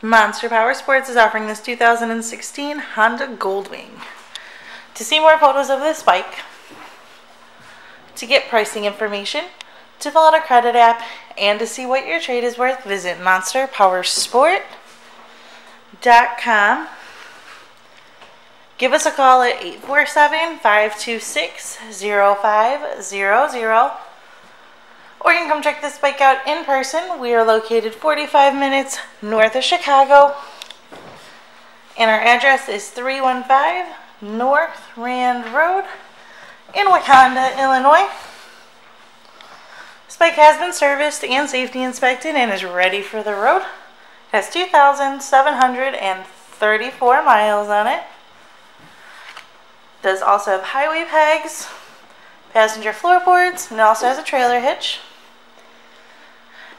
Monster Power Sports is offering this 2016 Honda Goldwing. To see more photos of this bike, to get pricing information, to fill out a credit app, and to see what your trade is worth, visit monsterpowersport.com. Give us a call at 847 526 0500 or you can come check this bike out in person. We are located 45 minutes north of Chicago. And our address is 315 North Rand Road in Wauconda, Illinois. This bike has been serviced and safety inspected and is ready for the road. It has 2,734 miles on it. Does also have highway pegs, passenger floorboards, and it also has a trailer hitch.